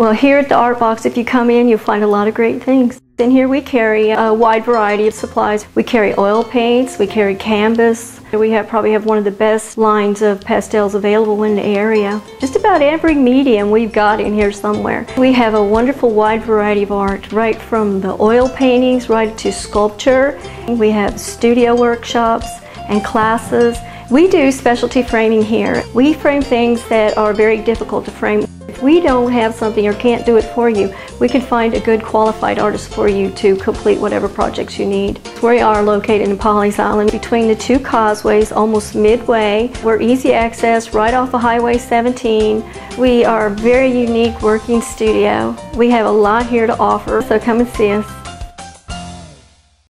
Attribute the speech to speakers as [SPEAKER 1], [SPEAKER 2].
[SPEAKER 1] Well, here at the Art Box, if you come in, you'll find a lot of great things. In here we carry a wide variety of supplies. We carry oil paints, we carry canvas. We have probably have one of the best lines of pastels available in the area. Just about every medium we've got in here somewhere. We have a wonderful wide variety of art, right from the oil paintings right to sculpture. We have studio workshops and classes. We do specialty framing here. We frame things that are very difficult to frame. We don't have something or can't do it for you, we can find a good qualified artist for you to complete whatever projects you need. We are located in Pawleys Island between the two causeways, almost midway. We're easy access right off of Highway 17. We are a very unique working studio. We have a lot here to offer, so come and see us.